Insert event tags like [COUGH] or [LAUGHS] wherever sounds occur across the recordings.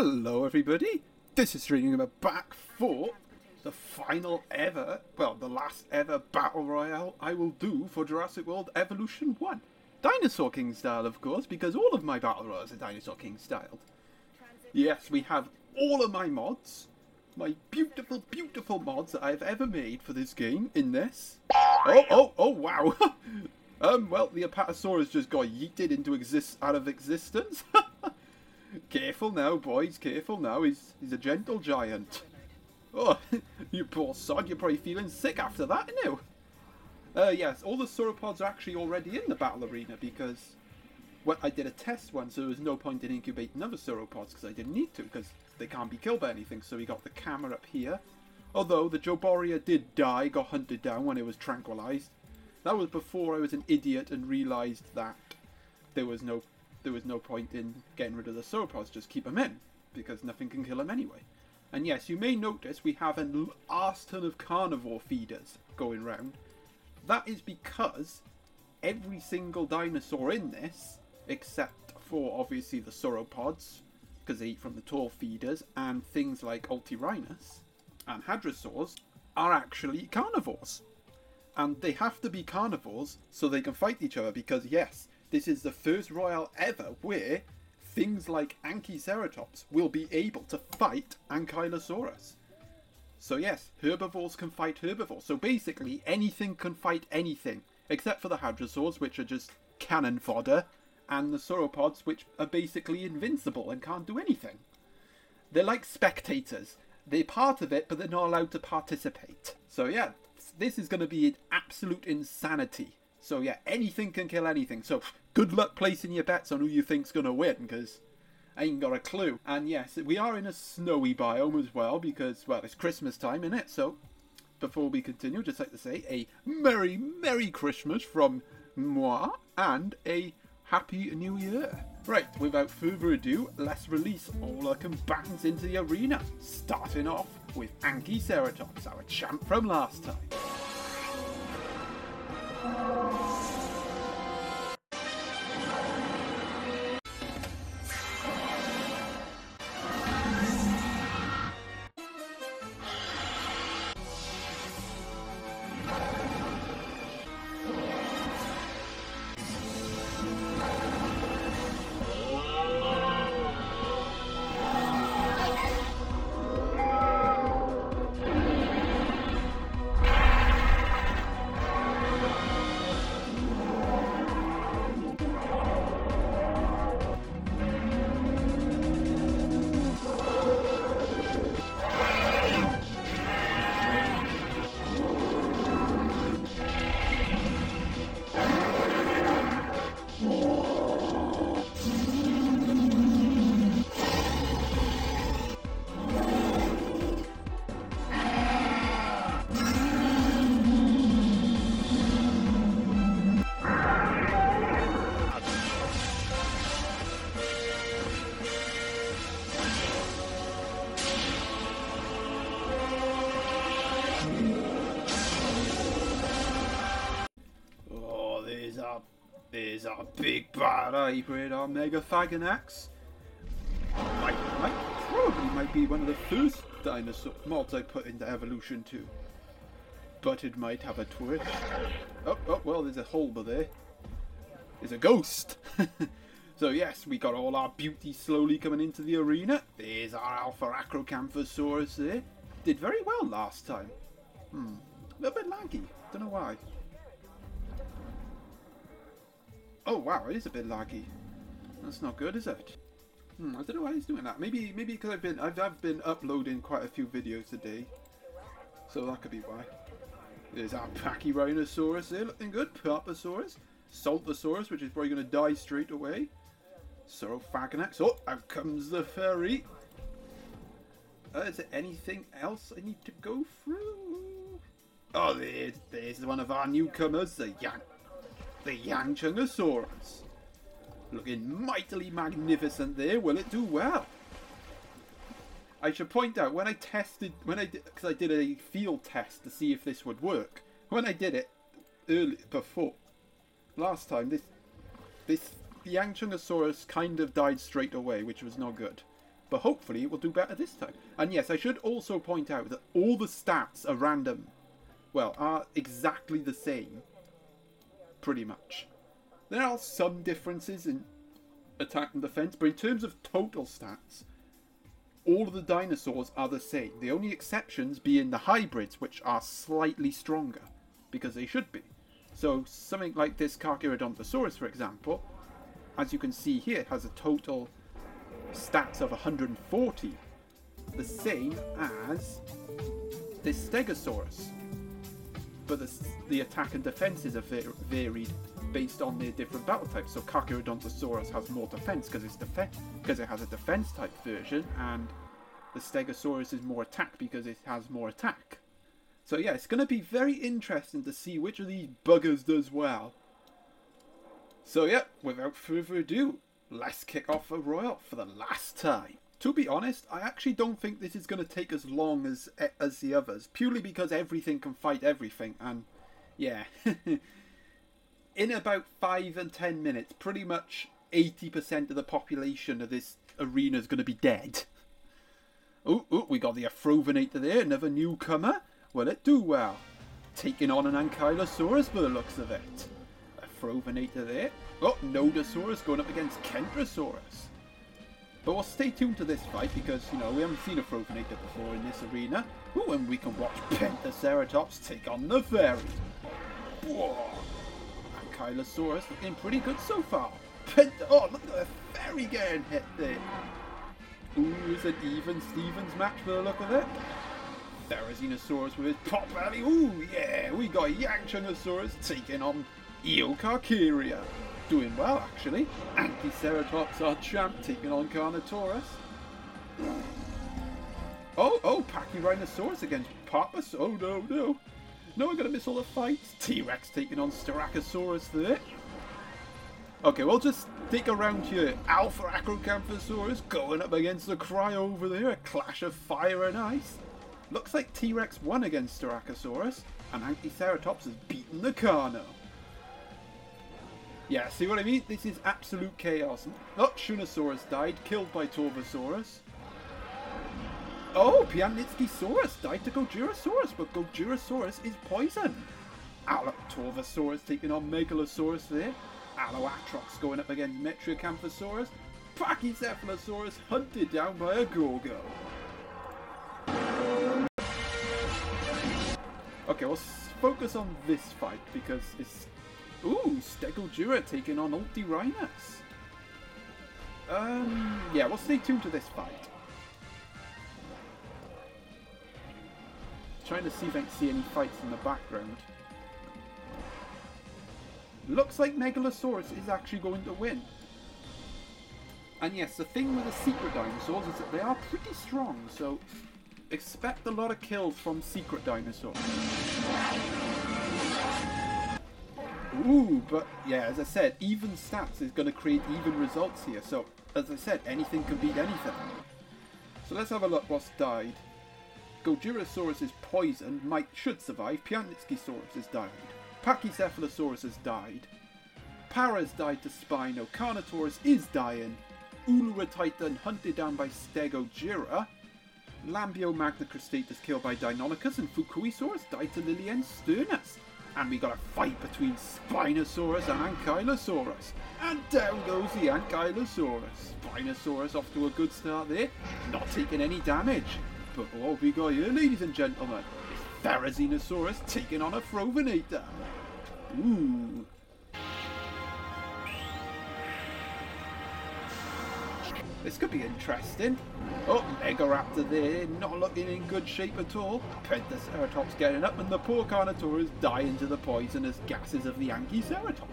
Hello, everybody. This is Stringing back for the final ever, well, the last ever battle royale I will do for Jurassic World Evolution 1. Dinosaur King style, of course, because all of my battle royals are Dinosaur King styled. Yes, we have all of my mods, my beautiful, beautiful mods that I've ever made for this game in this. Oh, oh, oh, wow. [LAUGHS] um, well, the Apatosaurus just got yeeted into exist out of existence. [LAUGHS] careful now, boys, careful now. He's, he's a gentle giant. Oh, [LAUGHS] you poor sod, you're probably feeling sick after that, you uh, yes, all the sauropods are actually already in the battle arena because well, I did a test once, so there was no point in incubating other sauropods because I didn't need to because they can't be killed by anything. So we got the camera up here. Although the Jobaria did die, got hunted down when it was tranquilized. That was before I was an idiot and realized that there was no there was no point in getting rid of the sauropods. Just keep them in because nothing can kill them anyway. And yes, you may notice we have an ton of carnivore feeders going round that is because every single dinosaur in this, except for obviously the sauropods, because they eat from the tall feeders, and things like Altirhinus and Hadrosaurs, are actually carnivores. And they have to be carnivores so they can fight each other because, yes, this is the first royale ever where things like Anchiceratops will be able to fight Ankylosaurus. So yes, herbivores can fight herbivores. So basically, anything can fight anything, except for the hadrosaurs, which are just cannon fodder, and the sauropods, which are basically invincible and can't do anything. They're like spectators. They're part of it, but they're not allowed to participate. So yeah, this is going to be an absolute insanity. So yeah, anything can kill anything. So good luck placing your bets on who you think's going to win, because I ain't got a clue. And yes, we are in a snowy biome as well because, well, it's Christmas time, in it? So, before we continue, just like to say a Merry, Merry Christmas from moi and a Happy New Year. Right, without further ado, let's release all our combatants into the arena, starting off with Anchiceratops, our champ from last time. Is Faganax. Might, might, probably might be one of the first dinosaur mods I put into Evolution 2. But it might have a twist. Oh, oh, well, there's a hole there. There's a ghost! [LAUGHS] so yes, we got all our beauty slowly coming into the arena. There's our Alpha Acrocanthosaurus there. Did very well last time. Hmm, a little bit laggy. Don't know why. Oh wow, it is a bit laggy. That's not good, is it? Hmm, I don't know why he's doing that. Maybe maybe because I've been I've, I've been uploading quite a few videos today, so that could be why. There's our Pachyrhinosaurus there, looking good. Papasaurus, Saltasaurus, which is probably going to die straight away. Saurophaganax. Oh, out comes the fairy. Uh, is there anything else I need to go through? Oh, there's, there's one of our newcomers, the Yank the Yangchuanosaurus. Looking mightily magnificent there. Will it do well? I should point out when I tested when I because I did a field test to see if this would work. When I did it early before last time, this this the kind of died straight away, which was not good. but hopefully it will do better this time. And yes, I should also point out that all the stats are random. Well, are exactly the same. Pretty much. There are some differences in attack and defense, but in terms of total stats, all of the dinosaurs are the same. The only exceptions being the hybrids, which are slightly stronger, because they should be. So something like this Carcharodontosaurus, for example, as you can see here, has a total stats of 140, the same as this Stegosaurus. But the, the attack and defenses are varied based on their different battle types. So Carcharodontosaurus has more defense because it's defen- because it has a defense type version, and the Stegosaurus is more attack because it has more attack. So yeah, it's going to be very interesting to see which of these buggers does well. So yeah, without further ado, let's kick off a Royal for the last time. To be honest, I actually don't think this is going to take as long as as the others, purely because everything can fight everything, and yeah, [LAUGHS] in about five and ten minutes, pretty much 80% of the population of this arena is going to be dead. Oh, oh, we got the Afrovenator there, another newcomer. Will it do well? Taking on an Ankylosaurus by the looks of it. Afrovenator there. Oh, Nodosaurus going up against Kentrosaurus. But we'll stay tuned to this fight because, you know, we haven't seen a Afrovenator before in this arena. Ooh, and we can watch Pentaceratops take on the fairy. Whoa. Ankylosaurus looking pretty good so far. [LAUGHS] Pent oh, look at the fairy getting hit there. Ooh, it's an even Stevens match for the look of it. Therizinosaurus with his pop valley. Ooh, yeah, we got Yangchuanosaurus taking on Eocarcharia. Doing well, actually. Anchiceratops, our champ, taking on Carnotaurus. Oh, oh, Pachyrhinosaurus against Papas. Oh, no, no. No, we're going to miss all the fights. T-Rex taking on Styracosaurus there. Okay, we'll just stick around here. Alpha Acrocanthosaurus going up against the Cry over there. A clash of fire and ice. Looks like T-Rex won against Styracosaurus, and Anchiceratops has beaten the Carno. Yeah, see what I mean? This is absolute chaos. Oh, Shunosaurus died, killed by Torvosaurus. Oh, Piatnitskysaurus died to Gojirasaurus, but Gojirasaurus is poison. Allotorvosaurus taking on Megalosaurus there. Alloatrox going up against Metriacanthosaurus. Pachycephalosaurus hunted down by a Gorgo. Okay, let's focus on this fight because it's... Ooh, Stegoldura taking on Altirhinus. Um, yeah, we'll stay tuned to this fight. Trying to see if I can see any fights in the background. Looks like Megalosaurus is actually going to win. And yes, the thing with the secret dinosaurs is that they are pretty strong, so expect a lot of kills from secret dinosaurs. Ooh, but yeah, as I said, even stats is going to create even results here. So, as I said, anything can beat anything. So let's have a look what's died. Gojirasaurus is poisoned, might should survive. Piatnitskysaurus has died. Pachycephalosaurus has died. Paras died to Spino. Carnotaurus is dying. Olorotitan hunted down by Stegojira. Lambio Magnacrustatus killed by Deinonychus and Fukuisaurus died to Liliensternus. And we got a fight between Spinosaurus and Ankylosaurus. And down goes the Ankylosaurus. Spinosaurus off to a good start there, not taking any damage. But what we got here, ladies and gentlemen, is Therizinosaurus taking on Afrovenator. Ooh. This could be interesting. Oh, Megaraptor there, not looking in good shape at all. Pentaceratops getting up, and the poor Carnotaurus dying to the poisonous gases of the Anchiceratops.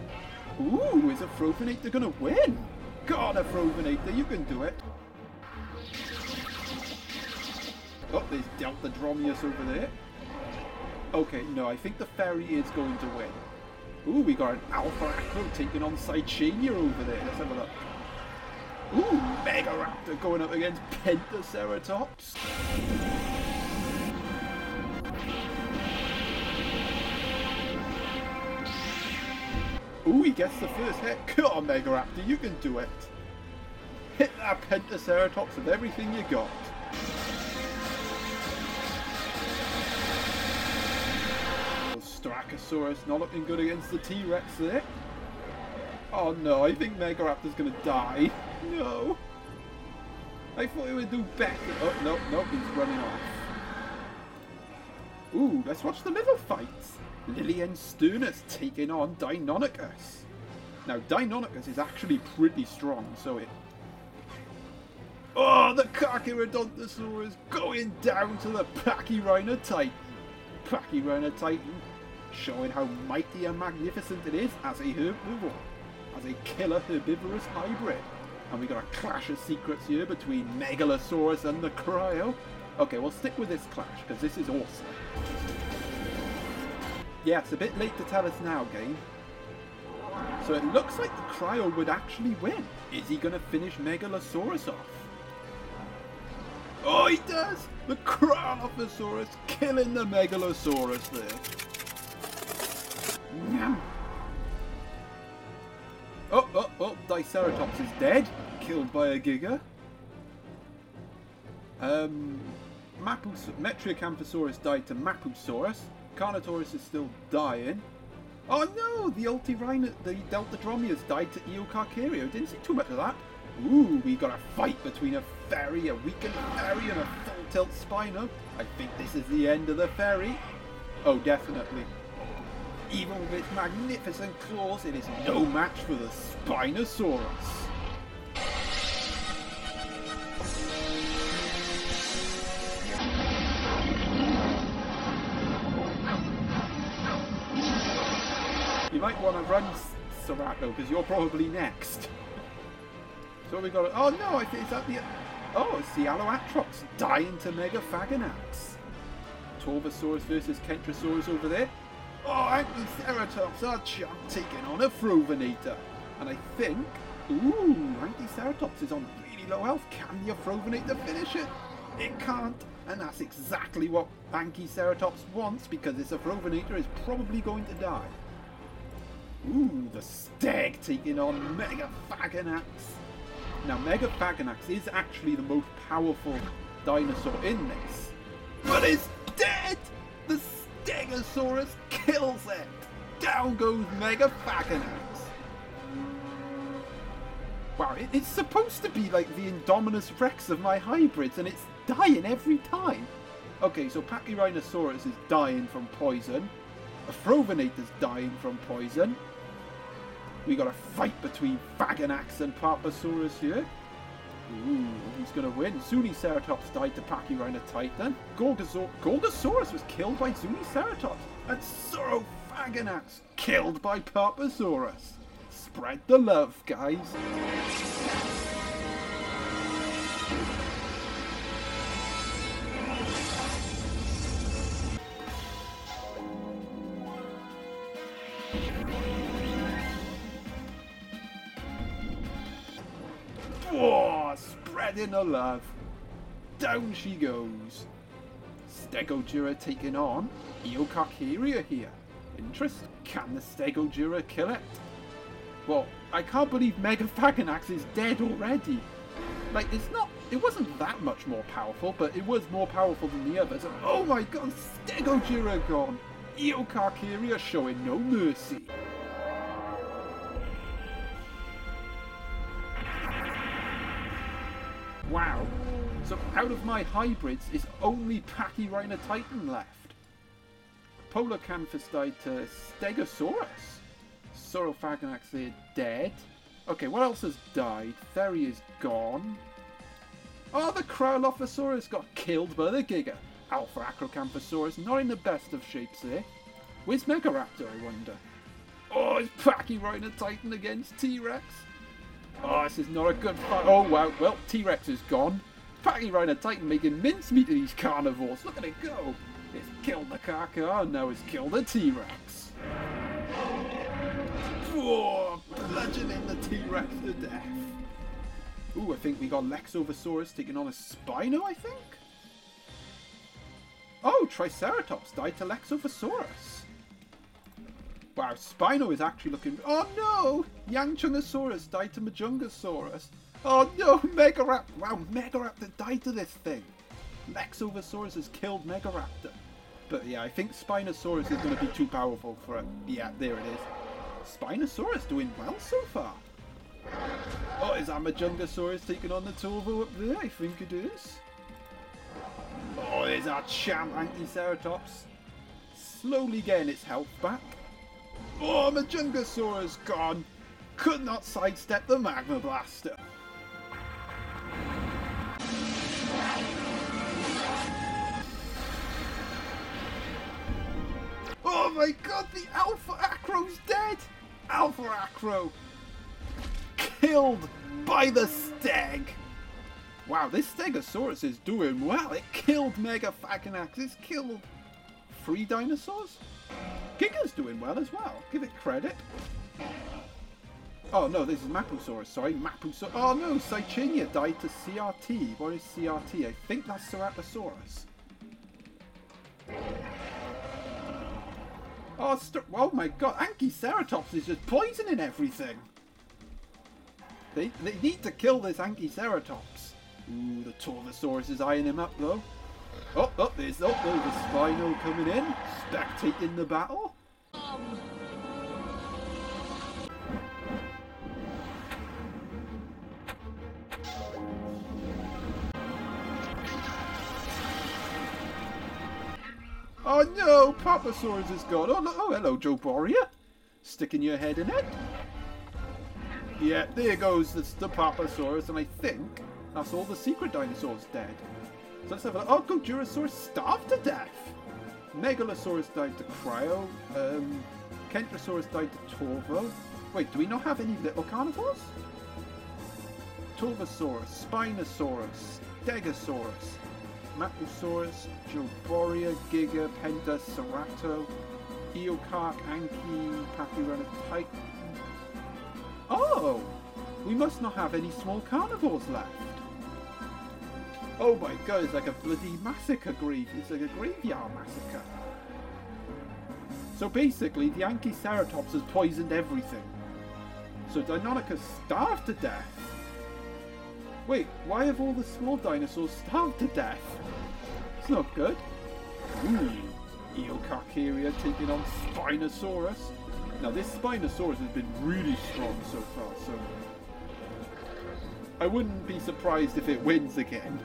Ooh, is a Frovinator gonna win? God, Afrovenator, you can do it. Oh, there's Delta Dromius over there. Okay, no, I think the fairy is going to win. Ooh, we got an Alpha Acro taking on Sidechania over there. Let's have a look. Ooh, Megaraptor going up against Pentaceratops. Ooh, he gets the first hit. Come on, Megaraptor, you can do it. Hit that Pentaceratops with everything you got. Styracosaurus not looking good against the T-Rex there. Oh no, I think Megaraptor's gonna die. No. I thought he would do better. Oh, no, no, he's running off. Ooh, let's watch the middle fights. Liliensternus taking on Deinonychus. Now, Deinonychus is actually pretty strong, so it... Oh, the Carcharodontosaurus going down to the Pachyrhina Titan. Showing how mighty and magnificent it is as a herbivore, as a killer herbivorous hybrid. And we got a clash of secrets here between Megalosaurus and the Cryo. Okay, we'll stick with this clash, because this is awesome. Yeah, it's a bit late to tell us now, game. So it looks like the Cryo would actually win. Is he going to finish Megalosaurus off? Oh, he does! The Cryolophosaurus killing the Megalosaurus there. Oh, oh, oh, Diceratops is dead. Killed by a Giga. Um, Mapus Metriacanthosaurus died to Mapusaurus. Carnotaurus is still dying. Oh no, the Ultirhino, the Deltadromeus died to Eocarcharia. Didn't see too much of that. Ooh, we got a fight between a fairy, a weakened fairy, and a full tilt Spino. I think this is the end of the fairy. Oh, definitely. Even with its magnificent claws, it is no match for the Spinosaurus. You might want to run, Serato, because you're probably next. So we got. Oh no! I think it's at the. Oh, it's the Alloatrox dying to Mega Faganax. Torvosaurus versus Kentrosaurus over there. Oh, Anchiceratops are chump taking on Afrovenator. And I think, ooh, Anchiceratops is on really low health. Can the Frovenator finish it? It can't. And that's exactly what Anchiceratops wants because this Frovenator is probably going to die. Ooh, the Steg taking on Mega Faganax. Now, Mega Faganax is actually the most powerful dinosaur in this. But it's dead! The Stegosaurus kills it! Down goes Mega Faganax. Wow, it, it's supposed to be like the Indominus Rex of my hybrids, and it's dying every time. Okay, so Pachyrhinosaurus is dying from poison. Afrovenator's dying from poison. We got a fight between Faganax and Papasaurus here. Ooh, who's gonna win? Zuniceratops died to Pachyrhina Titan. Gorgosaur Gorgosaurus was killed by Zuniceratops. And Saurophaganax killed by Papasaurus. Spread the love, guys. The love. Down she goes. Stegogyra taking on Eocarcharia here. Interesting. Can the Stegogyra kill it? Well, I can't believe Megafaganax is dead already. Like, it's not, it wasn't that much more powerful, but it was more powerful than the others. Oh my god, Stegogyra gone. Eocarcharia showing no mercy. Out of my hybrids is only Pachyrhina Titan left. Polacanthus died to Stegosaurus. Saurophaganax they're dead. Okay, what else has died? Theri is gone. Oh, the Cryolophosaurus got killed by the Giga. Alpha Acrocanthosaurus not in the best of shapes there. Where's Megaraptor, I wonder? Oh, it's Pachyrhina Titan against T-Rex. Oh, this is not a good fight. Oh, wow. Well, T-Rex is gone. Pachyrhina Titan making mincemeat of these carnivores. Look at it go. It's killed the Kaka, and now it's killed the T-Rex. Whoa, bludgeoning the T-Rex to death. Ooh, I think we got Lexovisaurus taking on a Spino, I think? Oh, Triceratops died to Lexovisaurus. Wow, Spino is actually looking... Oh no! Yangchuanosaurus died to Majungasaurus. Oh no, Megaraptor! Wow, Megaraptor died to this thing. Lexovisaurus has killed Megaraptor. But yeah, I think Spinosaurus is going to be too powerful for it. Yeah, there it is. Spinosaurus doing well so far. Oh, is Amajungasaurus taking on the Torvo up there? I think it is. Oh, there's our champ Anchiceratops. Slowly getting its health back. Oh, Majungasaurus gone. Could not sidestep the Magma Blaster. My god, the Alpha Acro's dead! Alpha Acro! Killed by the Steg! Wow, this Stegosaurus is doing well. It killed Mega Phaganax. It's killed three dinosaurs? Giga's doing well as well. Give it credit. Oh no, this is Mapusaurus, sorry. Mapusaurus. Oh no, Saichania died to CRT. What is CRT? I think that's Ceratosaurus. Oh, oh my god, Anchiceratops is just poisoning everything. They, they need to kill this Anchiceratops. Ooh, the Torvosaurus is eyeing him up though. Oh, oh, there's, oh, there's the Spino coming in, spectating the battle. No, is gone. Oh, oh hello, Jobaria. Sticking your head in it. Yeah, there goes the, the Papasaurus, and I think that's all the secret dinosaurs dead. So let's have a look. Oh, Gojirasaurus starved to death. Megalosaurus died to Cryo. Um, Kentrosaurus died to Torvo. Wait, do we not have any little carnivores? Torvosaurus, Spinosaurus, Stegosaurus, Mapusaurus, Jobaria, Giga, Penta, Cerato, Eocark, Anki, Papyrena, Titan. Oh! We must not have any small carnivores left. Oh my god, it's like a bloody massacre grave. It's like a graveyard massacre. So basically, the Anchiceratops has poisoned everything. So Deinonychus starved to death. Wait, why have all the small dinosaurs starved to death? It's not good. Hmm, Ooh, Eocarcharia taking on Spinosaurus. Now this Spinosaurus has been really strong so far, so... I wouldn't be surprised if it wins again.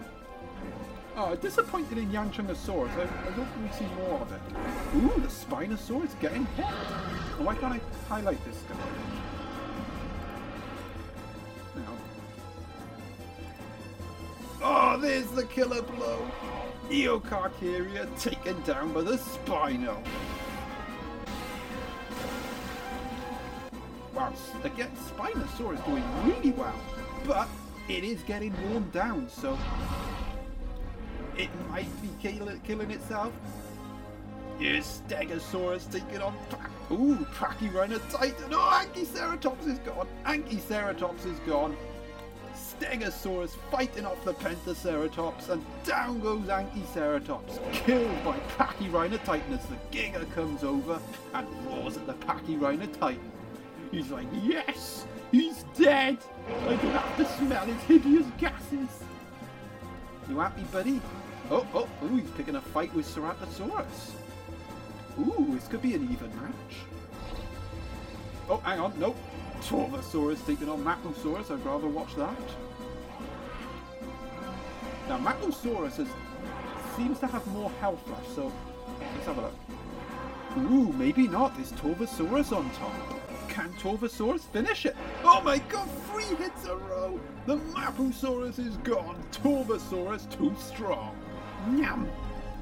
Oh, disappointed in Yangchuanosaurus. I, I hope we see more of it. Ooh, the Spinosaurus getting hit. why can't I highlight this guy? There's the killer blow. Eocarcharia taken down by the Spino. Wow, again, Spinosaurus doing really well, but it is getting worn down, so it might be killing, killing itself. Yes, Stegosaurus taking on. Ooh, Pachyrhino Titan. Oh, Anchiceratops is gone. Anchiceratops is gone. Stegosaurus fighting off the Pentaceratops, and down goes Anchiceratops, killed by Pachyrhino Titan as the Giga comes over and roars at the Pachyrhino Titan. He's like, yes, he's dead. I don't have to smell his hideous gases. You happy, buddy? Oh, oh, ooh, he's picking a fight with Ceratosaurus. Ooh, this could be an even match. Oh, hang on, nope. Torvosaurus taking on Mapusaurus. I'd rather watch that. Now, Mapusaurus has, seems to have more health left, so let's have a look. Ooh, maybe not. Is Torvosaurus on top? Can Torvosaurus finish it? Oh my god, three hits a row! The Mapusaurus is gone. Torvosaurus too strong. Nyam!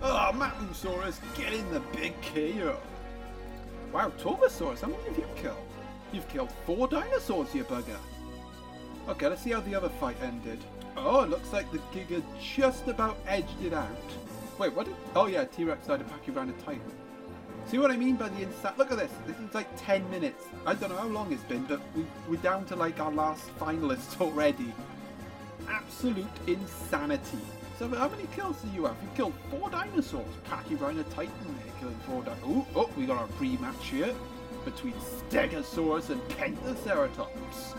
Ah, oh, Mapusaurus getting the big KO. Wow, Torvosaurus, how many have you killed? You've killed four dinosaurs, you bugger. Okay, let's see how the other fight ended. Oh, looks like the Giga just about edged it out. Wait, what did... Oh yeah, T-Rex died of Pachyrhino Titan. See what I mean by the inside? Look at this. This is like 10 minutes. I don't know how long it's been, but we, we're down to like our last finalists [LAUGHS] already. Absolute insanity. So how many kills do you have? You killed four dinosaurs. Pachyrhino Titan there killing four dinosaurs. Oh, oh, we got our rematch here between Stegosaurus and Pentaceratops.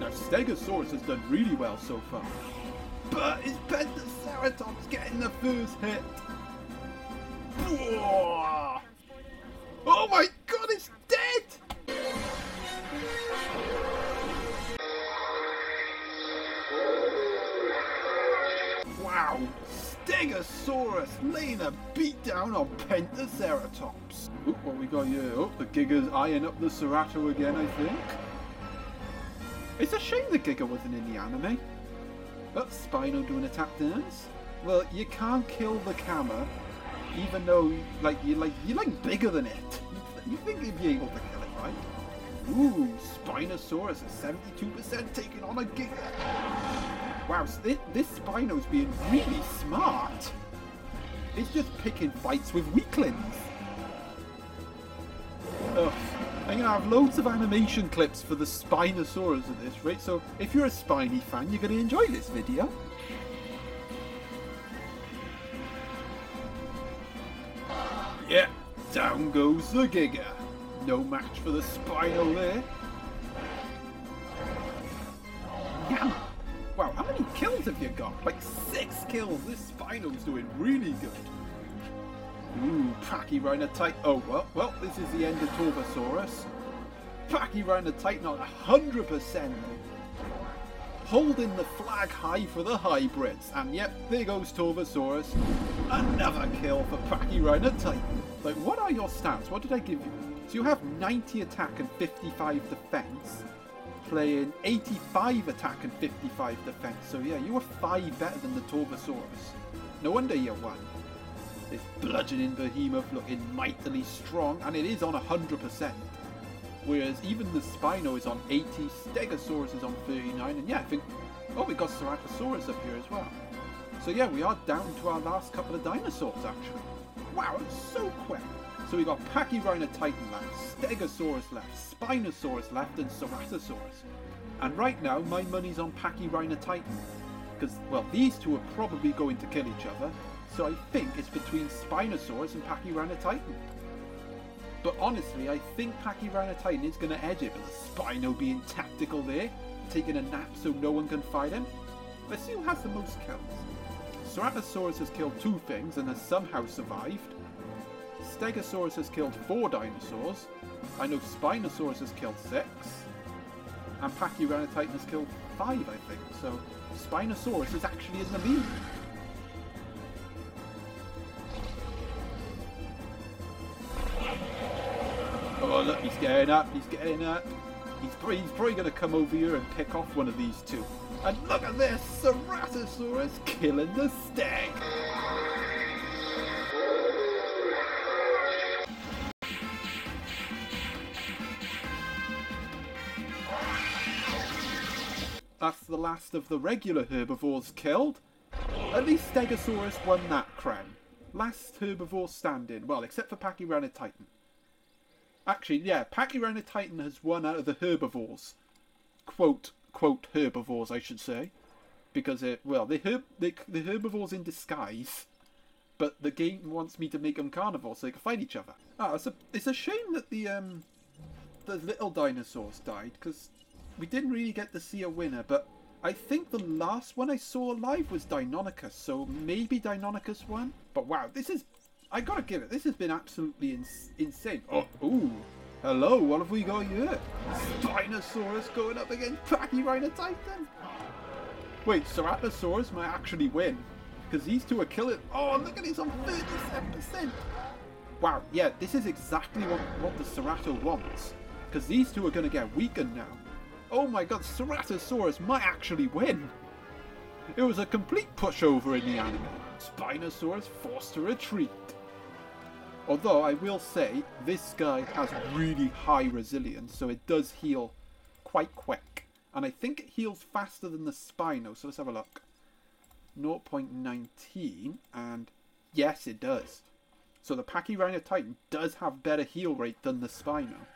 Now, Stegosaurus has done really well so far. But it's Pentaceratops getting the first hit. Oh my god, it's dead! Wow, Stegosaurus laying a beat down on Pentaceratops. Oop, what we got here? Oh, the Giga's eyeing up the Cerato again, I think. It's a shame the Giga wasn't in the anime. But Spino doing attack dance. Well, you can't kill the Kama, even though like you like you're like bigger than it. You think you'd be able to kill it, right? Ooh, Spinosaurus is 72% taking on a Giga. Wow, this, this Spino's being really smart. It's just picking fights with weaklings. Ugh. I'm gonna have loads of animation clips for the Spinosaurus of this, right? So if you're a Spiny fan, you're gonna enjoy this video. Yeah, down goes the Giga. No match for the Spino there. Yeah. Wow, how many kills have you got? Like six kills. This Spino's doing really good. Ooh, Pachyrhinotitan. Oh, well, well, this is the end of Torvosaurus. Pachyrhinotitan on 100%. Holding the flag high for the hybrids. And yep, there goes Torvosaurus. Another kill for Pachyrhinotitan. Like, what are your stats? What did I give you? So you have 90 attack and 55 defense. Playing 85 attack and 55 defense. So yeah, you were 5 better than the Torvosaurus. No wonder you won. This bludgeoning behemoth looking mightily strong, and it is on 100%. Whereas even the Spino is on 80, Stegosaurus is on 39, and yeah, I think, oh, we got Ceratosaurus up here as well. So yeah, we are down to our last couple of dinosaurs actually. Wow, it's so quick. So we got Pachyrhinotitan left, Stegosaurus left, Spinosaurus left, and Ceratosaurus. And right now, my money's on Pachyrhinotitan. Because, well, these two are probably going to kill each other, so I think it's between Spinosaurus and Pachyrhinotitan. But honestly, I think Pachyrhinotitan is going to edge it, but the Spino being tactical there, taking a nap so no one can fight him. Let's see who has the most kills. Ceratosaurus has killed two things and has somehow survived. Stegosaurus has killed four dinosaurs. I know Spinosaurus has killed six. And Pachyrhinotitan has killed five, I think. So Spinosaurus is actually in the lead. Oh, look, he's getting up, he's getting up. He's probably, he's probably going to come over here and pick off one of these two. And look at this, Ceratosaurus killing the stag. That's the last of the regular herbivores killed. At least Stegosaurus won that crown. Last herbivore standing. Well, except for Pachyrhinotitan. Actually, yeah, Pachyrhinotitan has won out of the herbivores. Quote, quote, herbivores, I should say. Because, it, well, the, herb, the herbivores in disguise. But the game wants me to make them carnivores so they can fight each other. Ah, it's a, it's a shame that the, um, the little dinosaurs died. Because we didn't really get to see a winner. But I think the last one I saw alive was Deinonychus. So maybe Deinonychus won. But wow, this is I gotta give it. This has been absolutely ins insane. Oh, ooh. Hello, what have we got here? Spinosaurus going up against Pachyrhinotitan. Wait, Ceratosaurus might actually win. Because these two are killing... Oh, look at this on 37%. Wow, yeah, this is exactly what, what the Cerato wants. Because these two are going to get weakened now. Oh my god, Ceratosaurus might actually win. It was a complete pushover in the anime. Spinosaurus forced to retreat. Although I will say, this guy has really high resilience, so it does heal quite quick. And I think it heals faster than the Spino, so let's have a look. 0.19, and yes, it does. So the Pachyrhinotitan does have better heal rate than the Spino.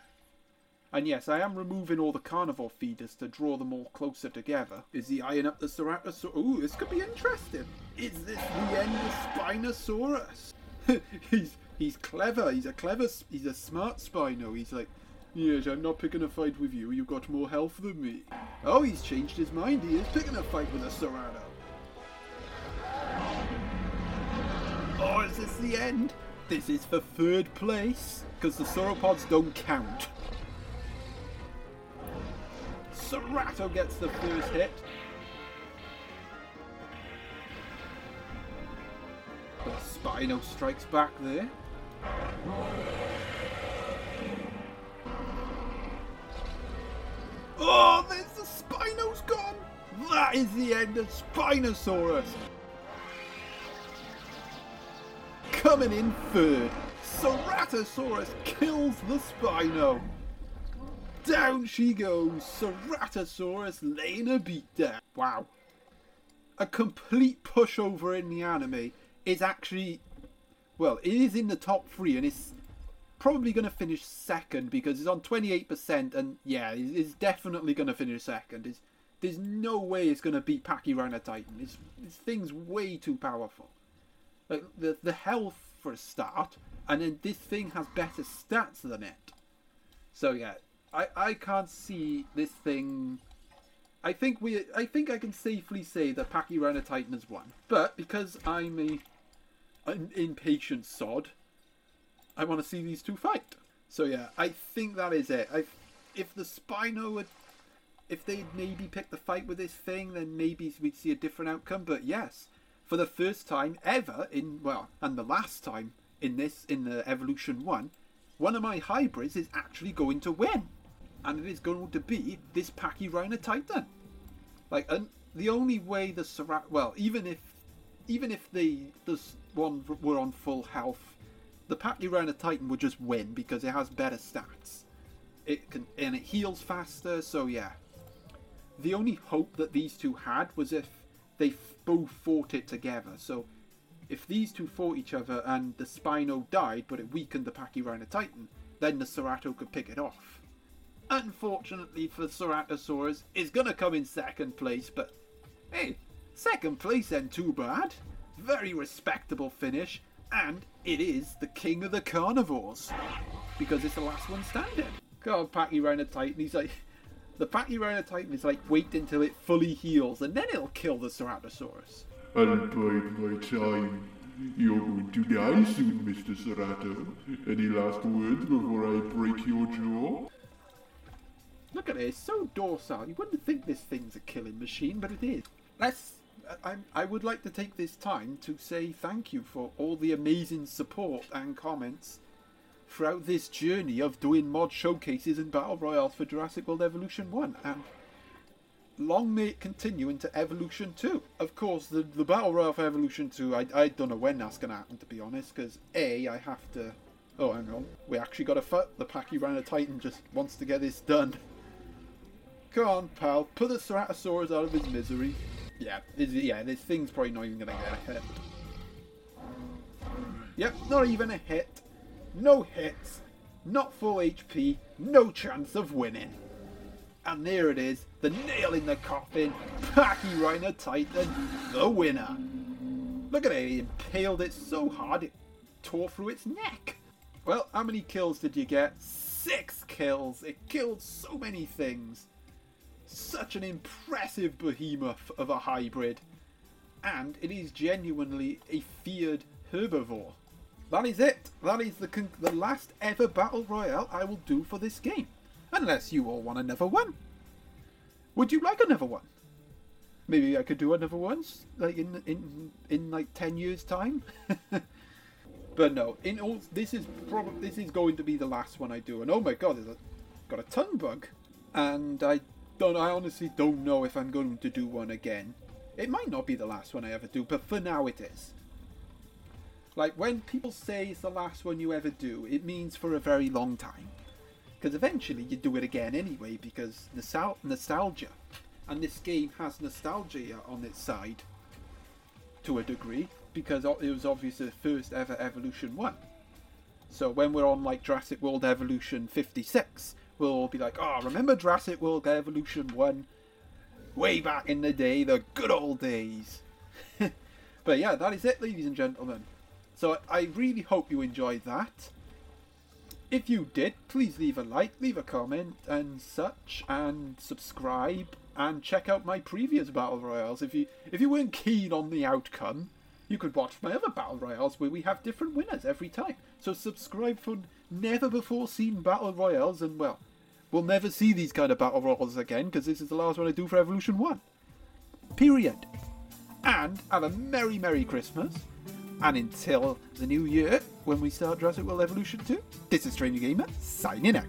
And yes, I am removing all the carnivore feeders to draw them all closer together. Is he eyeing up the Ceratosaurus? Ooh, this could be interesting. Is this the end of Spinosaurus? [LAUGHS] he's he's clever. He's a clever. He's a smart Spino. He's like, Yes, I'm not picking a fight with you. You've got more health than me. Oh, he's changed his mind. He is picking a fight with a Serrato. Oh, is this the end? This is for third place, because the sauropods don't count. Serrato gets the first hit. The Spino strikes back there. Oh, there's the Spino's gone! That is the end of Spinosaurus! Coming in third, Ceratosaurus kills the Spino! Down she goes, Ceratosaurus laying a beat down. Wow. A complete pushover in the anime is actually, well, it is in the top three and it's probably going to finish second because it's on 28% and yeah, it's definitely going to finish second. It's, there's no way it's going to beat Pachyrhino Titan. It's, this thing's way too powerful. Like, the, the health for a start, and then this thing has better stats than it. So yeah, I, I can't see this thing. I think we I think I can safely say that Pachyrhino Titan has won. But because I'm a an impatient sod, I want to see these two fight. So yeah, I think that is it. I if the Spino had if they'd maybe picked the fight with this thing, then maybe we'd see a different outcome. But yes, for the first time ever in well, and the last time in this in the Evolution One, one of my hybrids is actually going to win, and it is going to be this Pachyrhino Titan. Like, and the only way the Serat well, even if even if the this one were on full health, the Pachyrhino Titan would just win because it has better stats. It can and it heals faster. So yeah, the only hope that these two had was if they both fought it together. So if these two fought each other and the Spino died, but it weakened the Pachyrhino Titan, then the Cerato could pick it off. Unfortunately for Ceratosaurus, it's gonna come in second place, but hey, second place ain't too bad. Very respectable finish, and it is the king of the carnivores because it's the last one standing. God, Pachyrhino Titan, he's like, the Pachyrhino Titan is like, wait until it fully heals and then it'll kill the Ceratosaurus. And by my time, you're going to die soon, Mr. Cerato. Any last words before I break your jaw? Look at it, it's so docile. You wouldn't think this thing's a killing machine, but it is. Let's. I, I would like to take this time to say thank you for all the amazing support and comments throughout this journey of doing mod showcases and battle royales for Jurassic World Evolution 1 and long may it continue into Evolution 2. Of course, the, the battle royale for Evolution 2, I, I don't know when that's going to happen to be honest, because A, I have to... Oh, hang on. We actually got a fight. The Pachyrhino Titan just wants to get this done. Come on, pal. Put the Ceratosaurus out of his misery. Yeah, this, yeah, this thing's probably not even to get a hit. Yep, not even a hit. No hits. Not full HP. No chance of winning. And there it is. The nail in the coffin. Pachyrhino Titan, the winner. Look at it. He impaled it so hard it tore through its neck. Well, how many kills did you get? Six kills. It killed so many things. Such an impressive behemoth of a hybrid. And it is genuinely a feared herbivore. That is it. That is the the last ever battle royale I will do for this game. Unless you all want another one. Would you like another one? Maybe I could do another one, like in in in like ten years' time. [LAUGHS] but no, in all this is probably this is going to be the last one I do. And oh my god, a, got a tongue bug, and I don't. I honestly don't know if I'm going to do one again. It might not be the last one I ever do, but for now it is. Like when people say it's the last one you ever do, it means for a very long time. Because eventually you do it again anyway, because nostal- nostalgia. And this game has nostalgia on its side. To a degree. Because it was obviously the first ever Evolution 1. So when we're on like Jurassic World Evolution 56, all be like, oh, remember Jurassic World Evolution 1? Way back in the day, the good old days. [LAUGHS] but yeah, that is it, ladies and gentlemen. So I really hope you enjoyed that. if you did, please leave a like, leave a comment, and such, and subscribe, and check out my previous battle royales. If you if you weren't keen on the outcome, you could watch my other battle royales where we have different winners every time. So subscribe for never before seen battle royales, and well, we'll never see these kind of battle royals again because this is the last one I do for Evolution One. Period. And have a merry merry Christmas. And until the new year, when we start Jurassic World Evolution 2, this is Stranger Gamer, signing out.